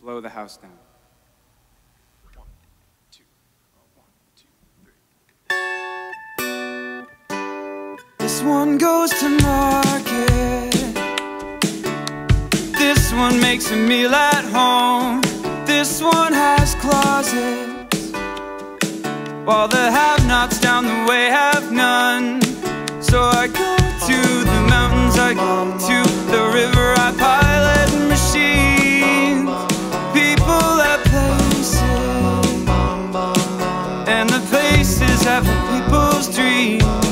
blow the house down. This one goes to market. This one makes a meal at home. This one has closets. While the have-nots down the way have none. So I go to the mountains, I go to the have people's dreams.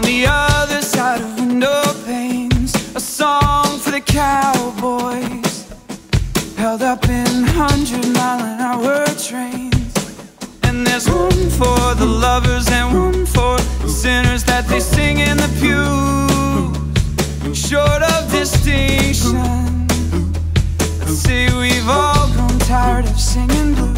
On the other side of window panes. A song for the cowboys held up in hundred mile an hour trains. And there's one for the lovers and one for sinners that they sing in the pews. Short of distinction, let's say we've all grown tired of singing blues.